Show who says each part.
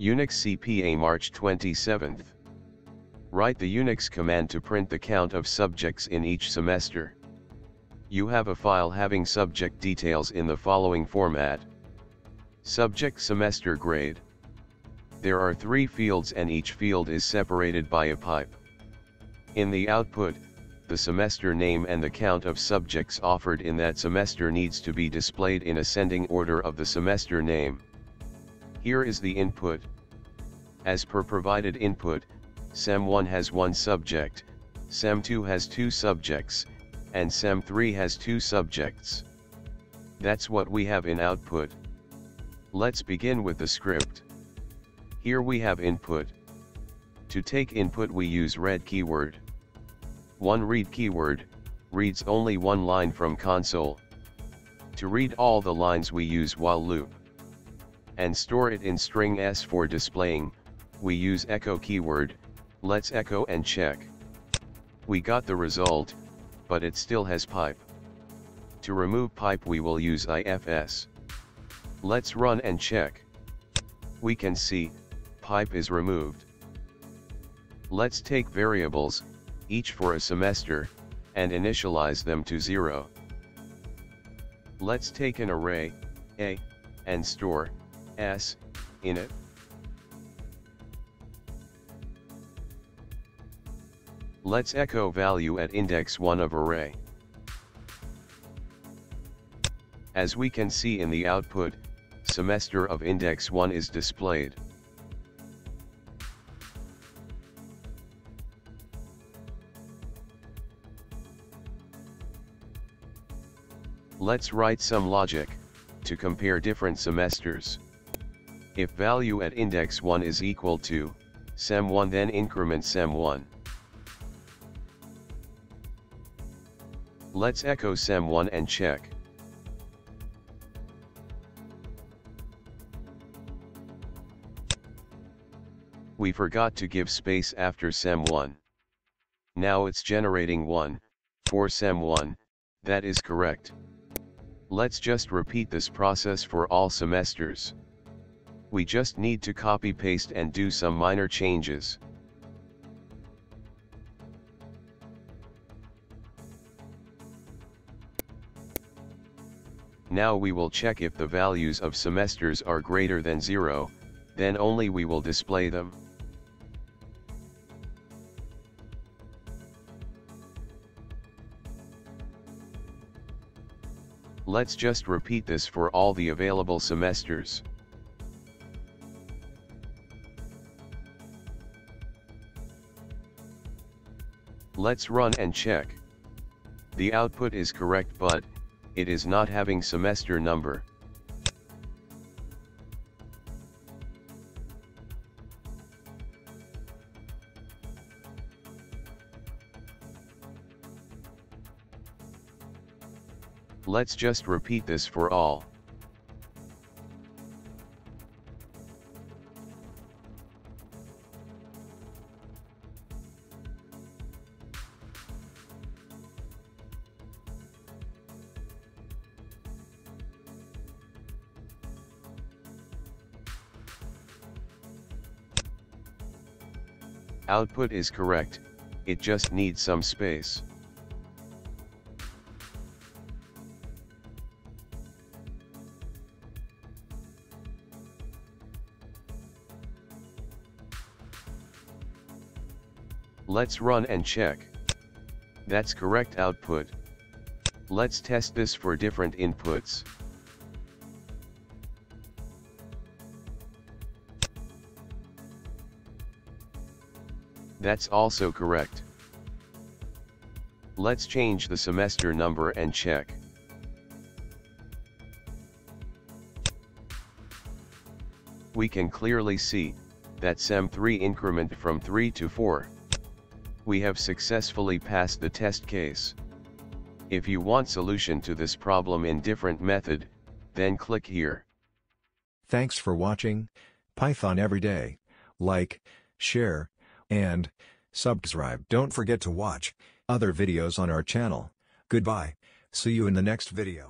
Speaker 1: Unix CPA March 27th. Write the Unix command to print the count of subjects in each semester. You have a file having subject details in the following format. Subject semester grade. There are three fields and each field is separated by a pipe. In the output, the semester name and the count of subjects offered in that semester needs to be displayed in ascending order of the semester name. Here is the input. As per provided input, SEM1 has one subject, SEM2 has two subjects, and SEM3 has two subjects. That's what we have in output. Let's begin with the script. Here we have input. To take input we use read keyword. One read keyword, reads only one line from console. To read all the lines we use while loop. And store it in string s for displaying, we use echo keyword, let's echo and check. We got the result, but it still has pipe. To remove pipe we will use ifs. Let's run and check. We can see, pipe is removed. Let's take variables, each for a semester, and initialize them to 0. Let's take an array, a, and store, s, in it. Let's echo value at index 1 of array. As we can see in the output, semester of index 1 is displayed. Let's write some logic, to compare different semesters. If value at index 1 is equal to, sem1 then increment sem1. Let's echo sem1 and check. We forgot to give space after sem1. Now it's generating 1, for sem1, that is correct. Let's just repeat this process for all semesters. We just need to copy paste and do some minor changes. Now we will check if the values of semesters are greater than 0, then only we will display them. Let's just repeat this for all the available semesters. Let's run and check. The output is correct but, it is not having semester number. Let's just repeat this for all. Output is correct, it just needs some space. Let's run and check. That's correct output. Let's test this for different inputs. That's also correct. Let's change the semester number and check. We can clearly see, that SEM3 increment from 3 to 4 we have successfully passed the test case. If you want solution to this problem in different method, then click here.
Speaker 2: Thanks for watching, Python Everyday. Like, share, and subscribe. Don't forget to watch other videos on our channel. Goodbye, see you in the next video.